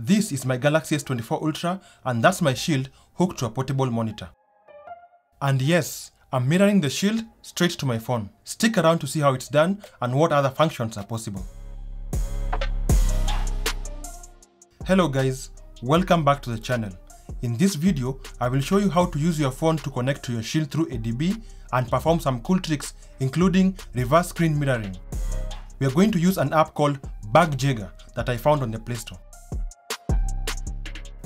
This is my Galaxy S24 Ultra and that's my shield hooked to a portable monitor. And yes, I'm mirroring the shield straight to my phone. Stick around to see how it's done and what other functions are possible. Hello guys, welcome back to the channel. In this video, I will show you how to use your phone to connect to your shield through ADB and perform some cool tricks including reverse screen mirroring. We are going to use an app called BugJaeger that I found on the Play Store.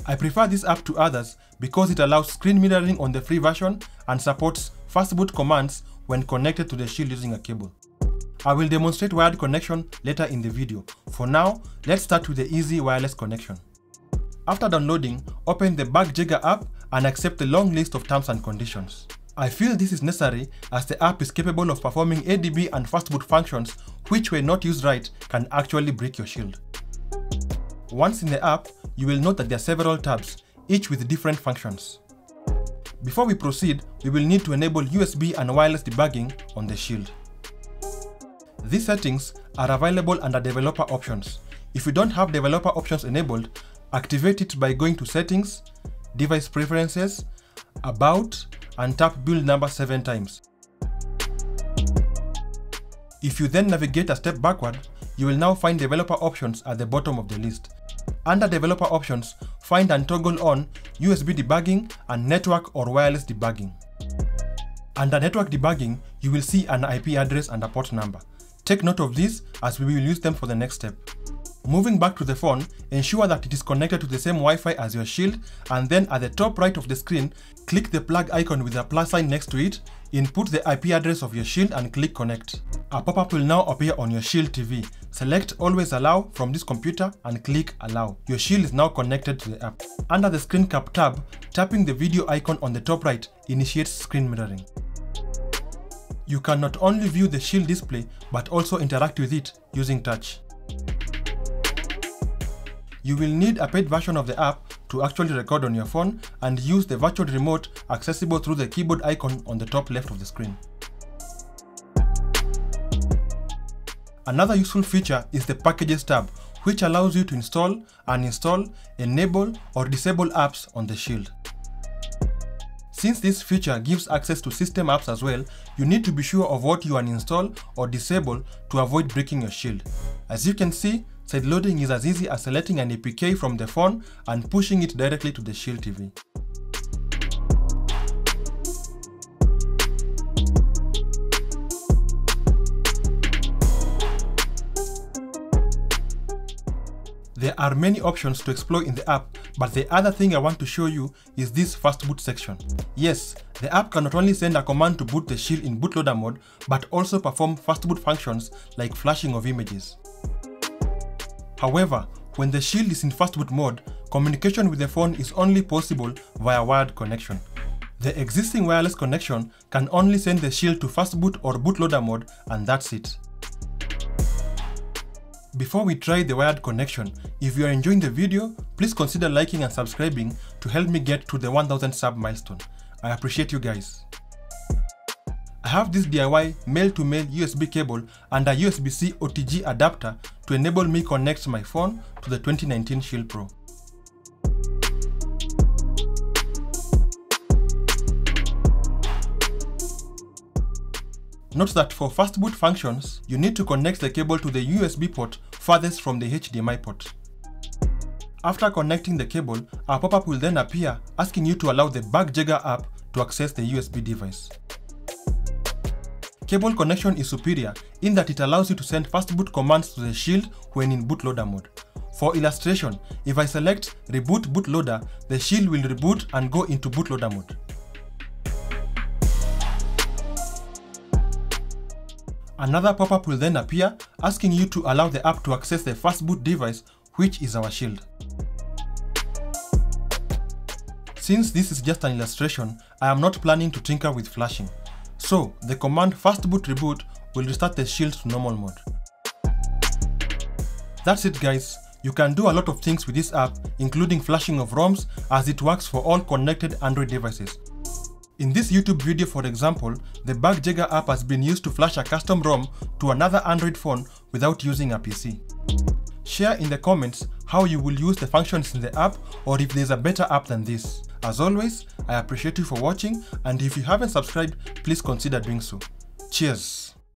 I prefer this app to others because it allows screen mirroring on the free version and supports fastboot commands when connected to the shield using a cable. I will demonstrate wired connection later in the video. For now, let's start with the easy wireless connection. After downloading, open the BugJaeger app and accept the long list of terms and conditions. I feel this is necessary as the app is capable of performing ADB and fastboot functions which when not used right can actually break your shield. Once in the app, you will note that there are several tabs, each with different functions. Before we proceed, we will need to enable USB and wireless debugging on the shield. These settings are available under developer options. If you don't have developer options enabled, activate it by going to settings, device preferences, about, and tap build number 7 times. If you then navigate a step backward, you will now find developer options at the bottom of the list. Under developer options, find and toggle on USB debugging and network or wireless debugging. Under network debugging, you will see an IP address and a port number. Take note of these as we will use them for the next step. Moving back to the phone, ensure that it is connected to the same Wi-Fi as your shield and then at the top right of the screen, click the plug icon with a plus sign next to it, input the IP address of your shield and click connect. A pop-up will now appear on your shield TV. Select always allow from this computer and click allow. Your shield is now connected to the app. Under the screen cap tab, tapping the video icon on the top right initiates screen mirroring. You can not only view the shield display but also interact with it using touch. You will need a paid version of the app to actually record on your phone and use the virtual remote accessible through the keyboard icon on the top left of the screen. Another useful feature is the Packages tab, which allows you to install, uninstall, enable, or disable apps on the Shield. Since this feature gives access to system apps as well, you need to be sure of what you uninstall or disable to avoid breaking your Shield. As you can see, side loading is as easy as selecting an APK from the phone and pushing it directly to the Shield TV. There are many options to explore in the app, but the other thing I want to show you is this fast boot section. Yes, the app can not only send a command to boot the shield in bootloader mode, but also perform fast boot functions like flashing of images. However, when the shield is in fast boot mode, communication with the phone is only possible via wired connection. The existing wireless connection can only send the shield to fast boot or bootloader mode and that's it. Before we try the wired connection, if you are enjoying the video, please consider liking and subscribing to help me get to the 1000 sub milestone. I appreciate you guys. I have this DIY male-to-male USB cable and a USB-C OTG adapter to enable me connect my phone to the 2019 Shield Pro. Note that for fast boot functions, you need to connect the cable to the USB port farthest from the HDMI port. After connecting the cable, a pop-up will then appear asking you to allow the Bugjagger app to access the USB device. Cable connection is superior in that it allows you to send fastboot commands to the shield when in bootloader mode. For illustration, if I select Reboot Bootloader, the shield will reboot and go into bootloader mode. Another pop-up will then appear asking you to allow the app to access the fastboot device which is our shield. Since this is just an illustration, I am not planning to tinker with flashing. So, the command fastboot reboot will restart the shield to normal mode. That's it guys, you can do a lot of things with this app including flashing of ROMs as it works for all connected Android devices. In this YouTube video for example, the BugJaeger app has been used to flash a custom ROM to another Android phone without using a PC. Share in the comments how you will use the functions in the app or if there's a better app than this. As always, I appreciate you for watching and if you haven't subscribed, please consider doing so. Cheers!